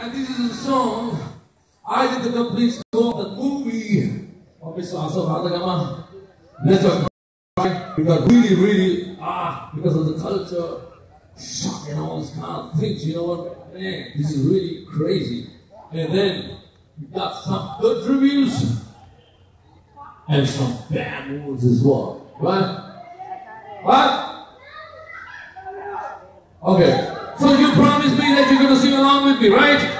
And this is a song I did the complete score of the movie. Officer Asaf Hadagama. Let's go. Because really, really, ah, because of the culture, shock and all these kind of things, you know what? Man, this is really crazy. And then we got some good reviews and some bad ones as well, right? Right? Okay. Gonna sing along with me, right?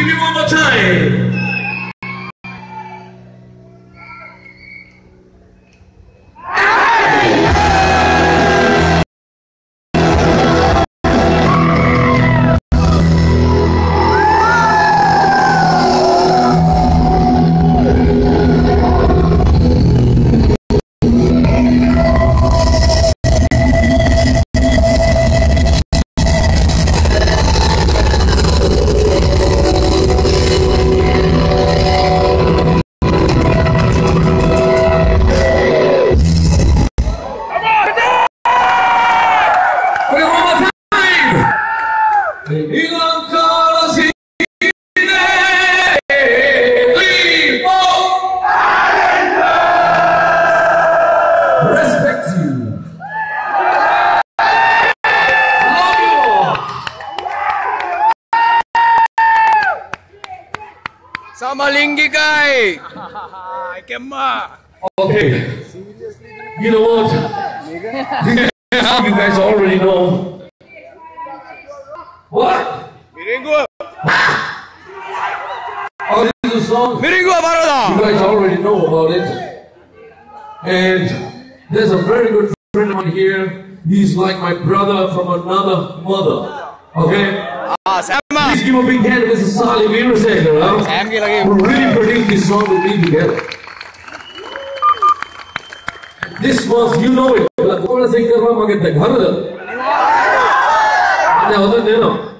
Give me one more time. Kamalinggikay! Kemma! Okay. You know what? You guys already know. What? Miringgo! Oh, this is a song Miringgo, you guys already know about it. And there's a very good friend of mine here. He's like my brother from another mother. Okay? Ah, sama! This give a big hand to Mr. Sali Veerasekar, who really produced this song with me together. This was, you know it, Lakona Sekar Magadagharada. Now, other than that,